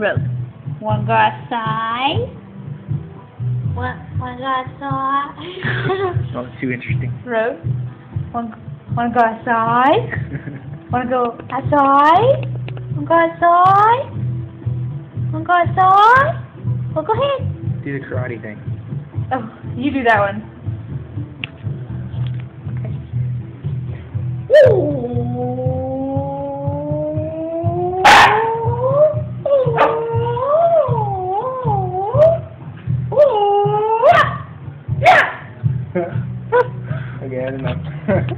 Rogue. Wanna go outside? Want, wanna go outside? Not too interesting. Rogue. Wanna, wanna go outside? Wanna go outside? Wanna go outside? Wanna go outside? Well, go ahead. Do the karate thing. Oh, you do that one. Okay. Ooh. okay, I don't know.